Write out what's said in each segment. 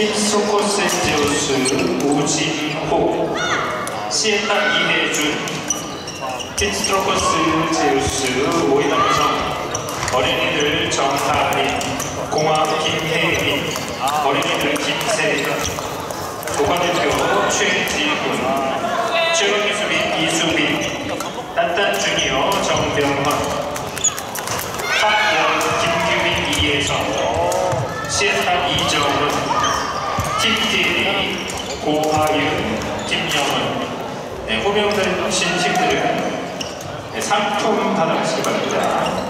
김소코스 제우스 우진호. 시에타 이혜준. 킨스트로코스 제우스 오이남성. 어린이들 정하린. 공학 김혜민 어린이들 김세현 국가대표 최지훈. 최고기술인 이수빈. 단단 주니어 정병헌. 탑원 김규민 이혜성. 시에타 이정은 팀TV 고하윤 김영은 네, 호명된 신식들은 네, 상품 받아가시기 바랍니다.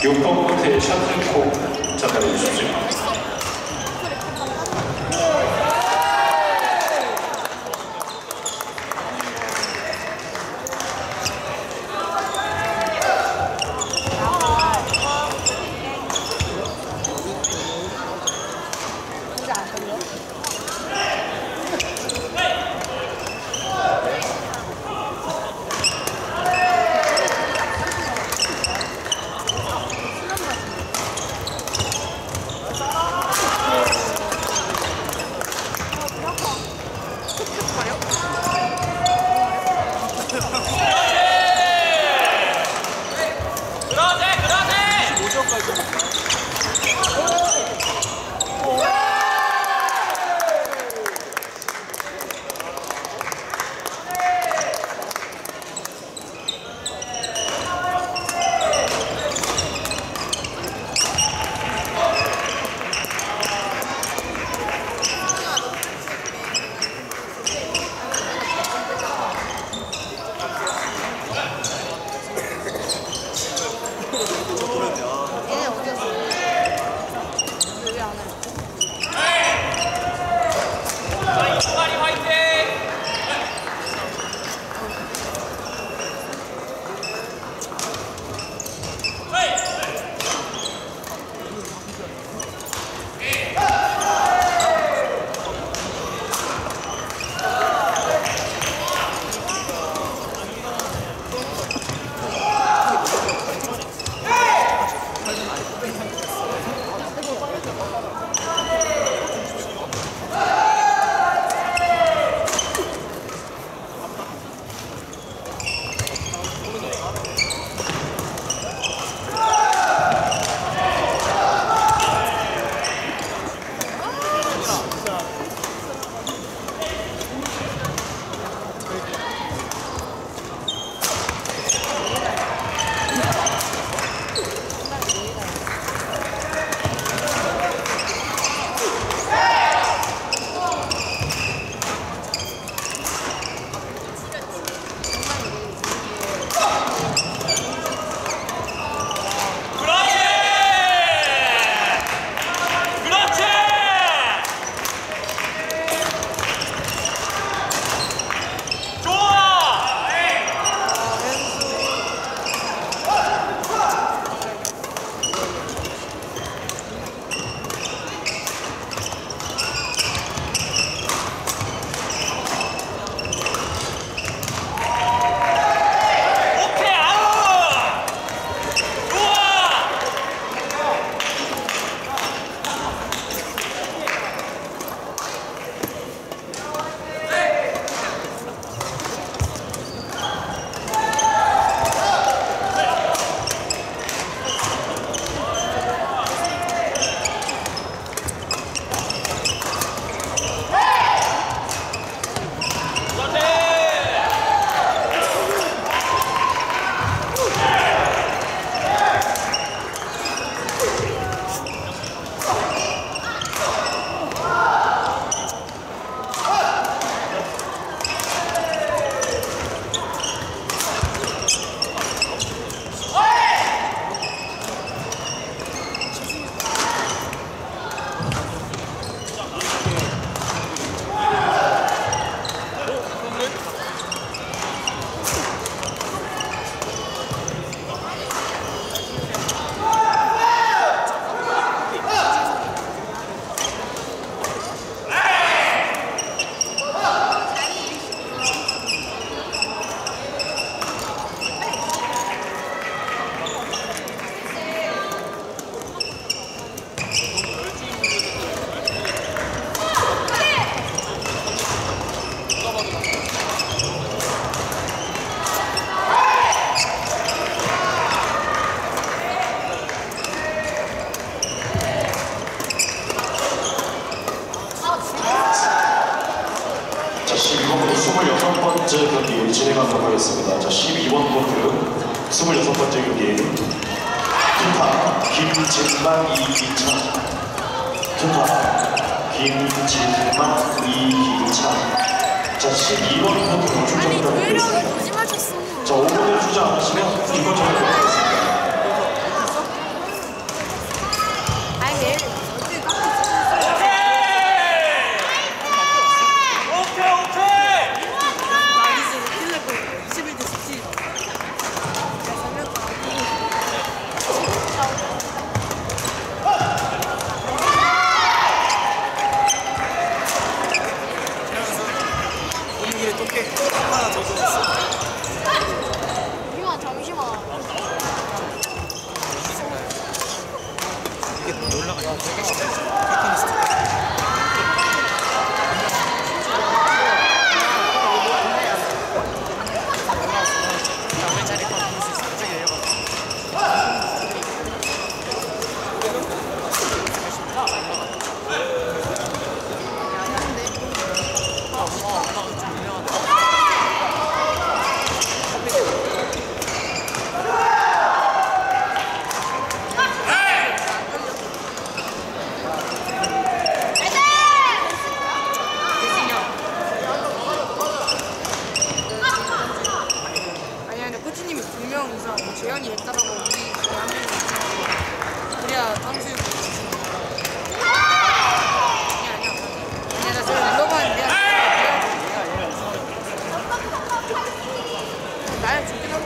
6번 코트의 샷을 꼭 잡아주십시오. 김진만 이기찬 투타 김진만 이기찬 자, 12번 코트로 아니 출전을 도일이 형이 하겠습니다. 거짓말 쳤어. 자, 5번을 주장 안 하시면 이번 전에 하겠습니다.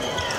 Thank you.